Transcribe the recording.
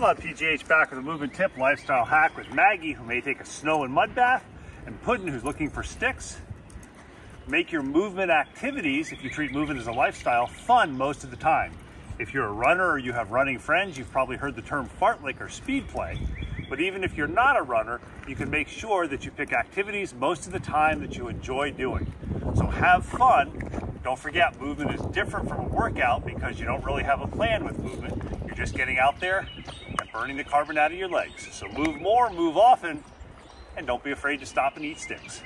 Love PGH back with a movement tip lifestyle hack with Maggie, who may take a snow and mud bath, and Puddin, who's looking for sticks. Make your movement activities, if you treat movement as a lifestyle, fun most of the time. If you're a runner or you have running friends, you've probably heard the term fartlek or speed play. But even if you're not a runner, you can make sure that you pick activities most of the time that you enjoy doing. So have fun. Don't forget, movement is different from a workout because you don't really have a plan with movement. You're just getting out there burning the carbon out of your legs. So move more, move often, and don't be afraid to stop and eat sticks.